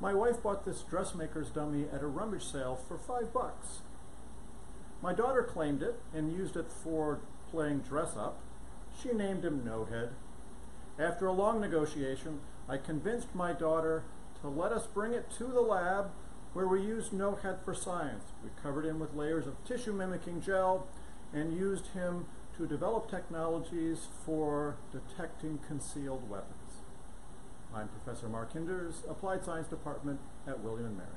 My wife bought this dressmaker's dummy at a rummage sale for five bucks. My daughter claimed it and used it for playing dress up. She named him No Head. After a long negotiation, I convinced my daughter to let us bring it to the lab where we used No Head for science. We covered him with layers of tissue mimicking gel and used him to develop technologies for detecting concealed weapons. I'm Professor Mark Hinders, Applied Science Department at William & Mary.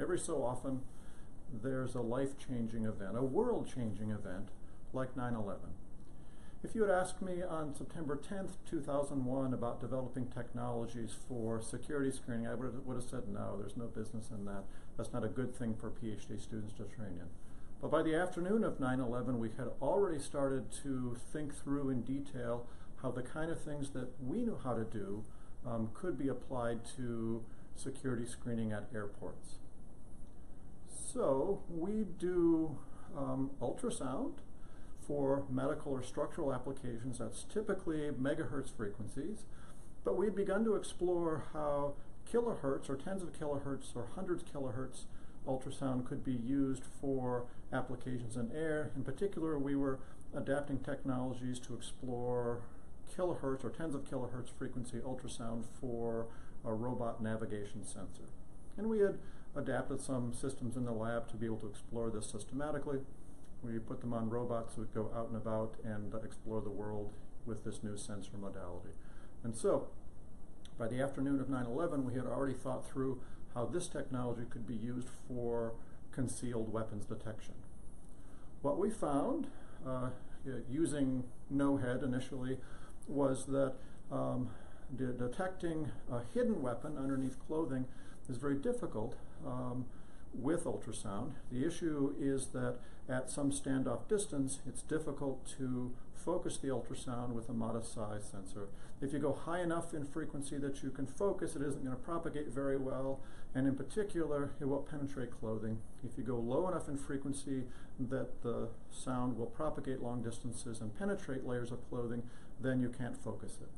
Every so often, there's a life-changing event, a world-changing event, like 9-11. If you had asked me on September 10th, 2001 about developing technologies for security screening, I would have, would have said no, there's no business in that. That's not a good thing for PhD students to train in. But by the afternoon of 9-11, we had already started to think through in detail how the kind of things that we knew how to do um, could be applied to security screening at airports. So we do um, ultrasound for medical or structural applications. That's typically megahertz frequencies. But we've begun to explore how kilohertz or tens of kilohertz or hundreds of kilohertz ultrasound could be used for applications in air. In particular, we were adapting technologies to explore kilohertz or tens of kilohertz frequency ultrasound for a robot navigation sensor. And we had adapted some systems in the lab to be able to explore this systematically. We put them on robots that would go out and about and explore the world with this new sensor modality. And so, by the afternoon of 9-11, we had already thought through how this technology could be used for concealed weapons detection. What we found, uh, using no head initially, was that um, de detecting a hidden weapon underneath clothing is very difficult um, with ultrasound. The issue is that at some standoff distance, it's difficult to focus the ultrasound with a modest size sensor. If you go high enough in frequency that you can focus, it isn't going to propagate very well, and in particular, it won't penetrate clothing. If you go low enough in frequency that the sound will propagate long distances and penetrate layers of clothing, then you can't focus it.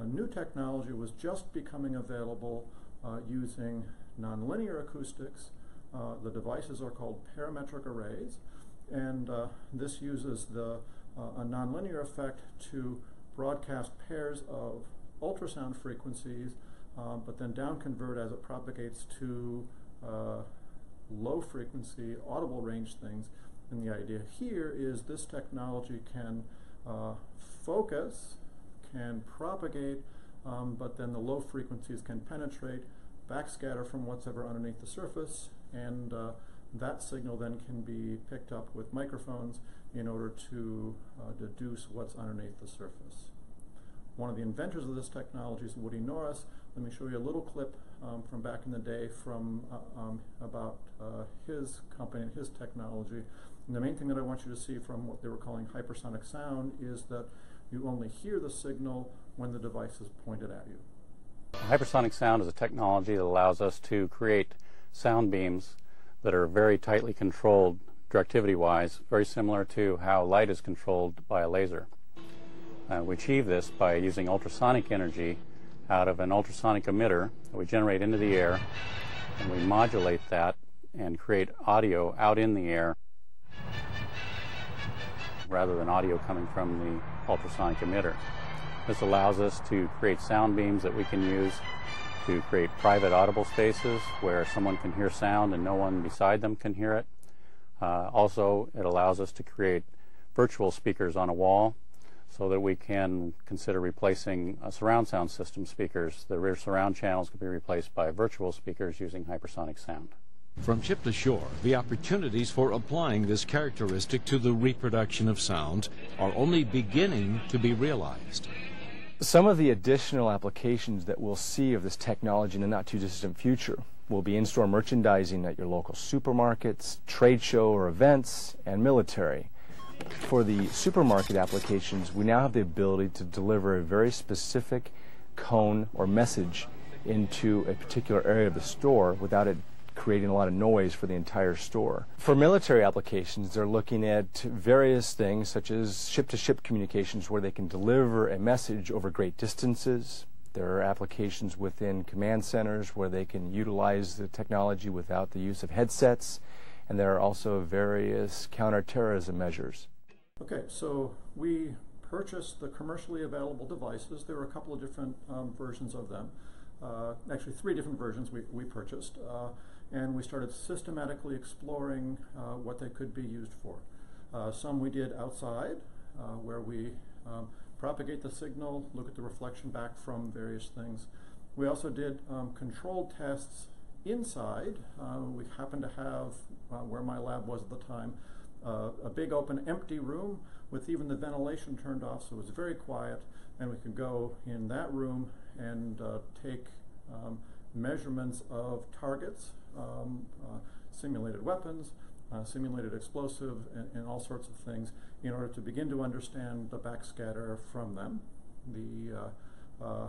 A new technology was just becoming available uh, using nonlinear acoustics. Uh, the devices are called parametric arrays, and uh, this uses the uh, a nonlinear effect to broadcast pairs of ultrasound frequencies, um, but then downconvert as it propagates to uh, low frequency audible range things. And the idea here is this technology can focus, can propagate, um, but then the low frequencies can penetrate, backscatter from what's ever underneath the surface, and uh, that signal then can be picked up with microphones in order to uh, deduce what's underneath the surface. One of the inventors of this technology is Woody Norris. Let me show you a little clip um, from back in the day from uh, um, about uh, his company and his technology. And the main thing that I want you to see from what they were calling hypersonic sound is that you only hear the signal when the device is pointed at you. Hypersonic sound is a technology that allows us to create sound beams that are very tightly controlled directivity-wise, very similar to how light is controlled by a laser. Uh, we achieve this by using ultrasonic energy out of an ultrasonic emitter that we generate into the air, and we modulate that and create audio out in the air rather than audio coming from the ultrasonic emitter. This allows us to create sound beams that we can use to create private audible spaces where someone can hear sound and no one beside them can hear it. Uh, also, it allows us to create virtual speakers on a wall so that we can consider replacing surround sound system speakers. The rear surround channels can be replaced by virtual speakers using hypersonic sound. From ship to shore, the opportunities for applying this characteristic to the reproduction of sound are only beginning to be realized. Some of the additional applications that we'll see of this technology in the not too distant future will be in-store merchandising at your local supermarkets, trade show or events, and military. For the supermarket applications, we now have the ability to deliver a very specific cone or message into a particular area of the store without it creating a lot of noise for the entire store. For military applications, they're looking at various things such as ship to ship communications where they can deliver a message over great distances. There are applications within command centers where they can utilize the technology without the use of headsets, and there are also various counterterrorism measures. Okay, so we purchased the commercially available devices. There were a couple of different um, versions of them. Uh, actually, three different versions we, we purchased. Uh, and we started systematically exploring uh, what they could be used for. Uh, some we did outside, uh, where we um, propagate the signal, look at the reflection back from various things. We also did um, controlled tests inside. Uh, we happened to have, where my lab was at the time, uh, a big open empty room with even the ventilation turned off so it was very quiet and we could go in that room and uh, take um, measurements of targets, um, uh, simulated weapons, uh, simulated explosive and, and, all sorts of things in order to begin to understand the backscatter from them. The, uh,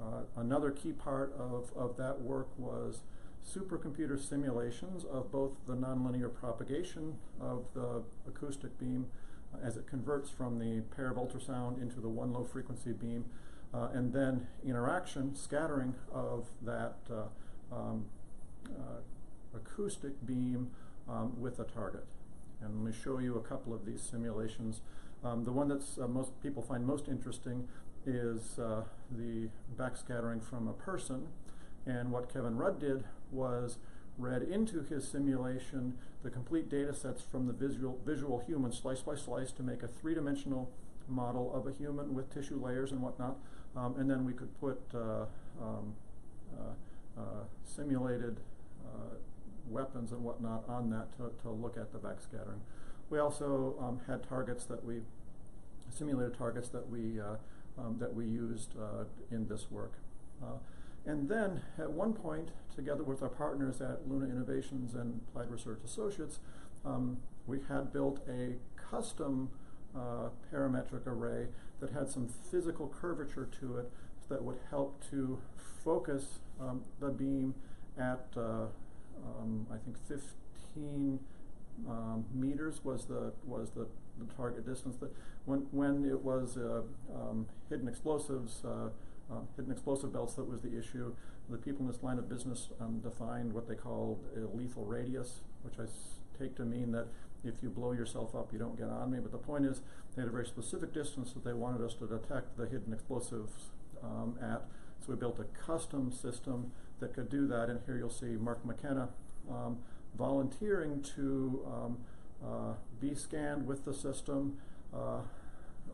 uh, another key part of, of that work was supercomputer simulations of both the nonlinear propagation of the acoustic beam uh, as it converts from the pair of ultrasound into the one low frequency beam, uh, and then interaction, scattering of that uh, um, uh, acoustic beam um, with a target. And let me show you a couple of these simulations. Um, the one that uh, most people find most interesting is uh, the backscattering from a person. And what Kevin Rudd did was read into his simulation the complete data sets from the Visible, Visible Human slice by slice to make a three-dimensional model of a human with tissue layers and whatnot. Um, and then we could put uh, um, uh, uh, simulated uh, weapons and whatnot on that to, to look at the backscattering. We also um, had targets that we, simulated targets that we, uh, um, that we used in this work. And then at one point, together with our partners at Luna Innovations and Applied Research Associates, um, we had built a custom uh, parametric array that had some physical curvature to it that would help to focus um, the beam at, uh, um, I think, 15 um, meters was the was the, the target distance. That when when it was uh, um, hidden explosives uh, uh, hidden explosive belts that was the issue. The people in this line of business um, defined what they called a lethal radius, which I take to mean that if you blow yourself up, you don't get on me. But the point is, they had a very specific distance that they wanted us to detect the hidden explosives um, at. So we built a custom system that could do that. And here you'll see Mark McKenna um, volunteering to um, uh, be scanned with the system. Uh,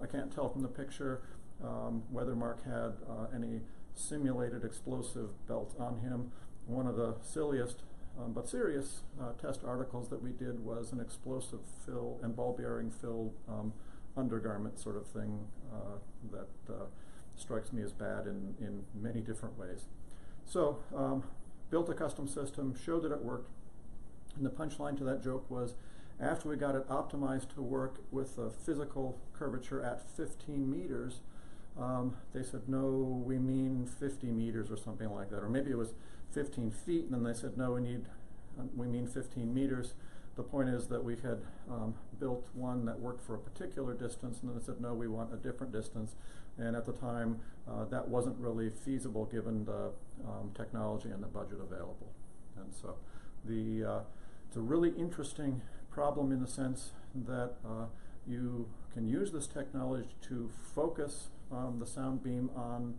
I can't tell from the picture um, whether Mark had uh, any simulated explosive belt on him. One of the silliest um, but serious uh, test articles that we did was an explosive fill and ball bearing filled um, undergarment sort of thing uh, that uh, strikes me as bad in, in many different ways. So, um, built a custom system, showed that it worked, and the punchline to that joke was after we got it optimized to work with a physical curvature at 15 meters, um, they said, no, we mean 50 meters or something like that. Or maybe it was 15 feet, and then they said, no, we need, uh, we mean 15 meters. The point is that we had um, built one that worked for a particular distance, and then they said, no, we want a different distance. And at the time, uh, that wasn't really feasible given the um, technology and the budget available. And so the, uh, it's a really interesting problem in the sense that uh, you can use this technology to focus um, the sound beam on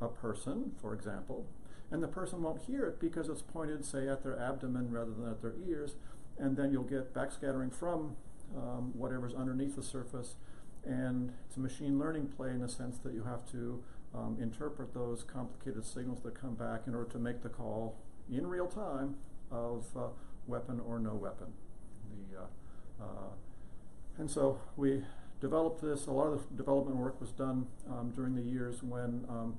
a, person, for example, and the person won't hear it because it's pointed, say, at their abdomen rather than at their ears, and then you'll get backscattering from um, whatever's underneath the surface, and it's a machine learning play in the sense that you have to um, interpret those complicated signals that come back in order to make the call in real time of uh, weapon or no weapon. The, uh, uh, and so we developed this. A lot of the development work was done um, during the years when um,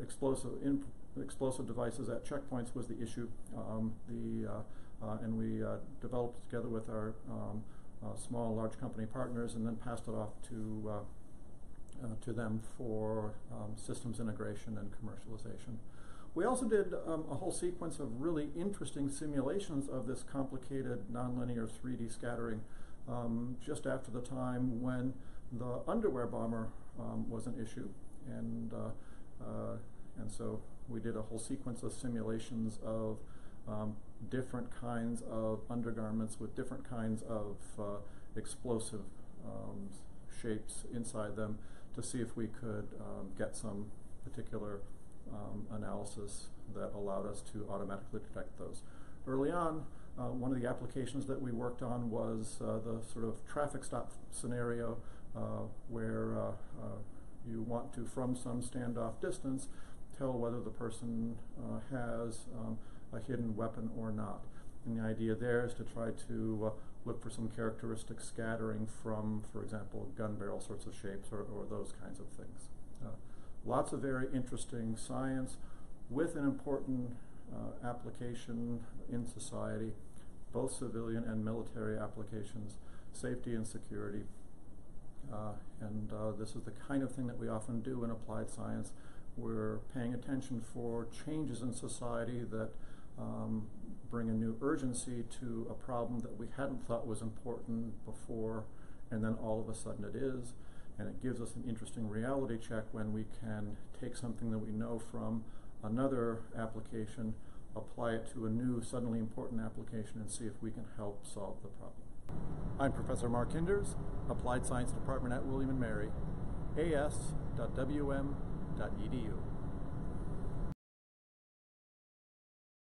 explosive in, explosive devices at checkpoints was the issue. Um, the uh, uh, and we uh, developed together with our um, uh, small large company partners, and then passed it off to uh, to them for um, systems integration and commercialization. We also did um, a whole sequence of really interesting simulations of this complicated nonlinear 3D scattering um, just after the time when the underwear bomber um, was an issue. And uh, uh, and so we did a whole sequence of simulations of um, different kinds of undergarments with different kinds of uh, explosive um, shapes inside them to see if we could um, get some particular um, analysis that allowed us to automatically detect those. Early on, uh, one of the applications that we worked on was uh, the sort of traffic stop scenario uh, where uh, you want to, from some standoff distance, tell whether the person uh, has um, a hidden weapon or not. And the idea there is to try to uh, look for some characteristic scattering from, for example, gun barrel sorts of shapes or, or those kinds of things. Uh, lots of very interesting science with an important uh, application in society, both civilian and military applications, safety and security. Uh, and uh, this is the kind of thing that we often do in applied science. We're paying attention for changes in society that um, bring a new urgency to a problem that we hadn't thought was important before, and then all of a sudden it is. And it gives us an interesting reality check when we can take something that we know from another application, apply it to a new, suddenly important application, and see if we can help solve the problem. I'm Professor Mark Hinders, Applied Science Department at William & Mary, as.wm.edu.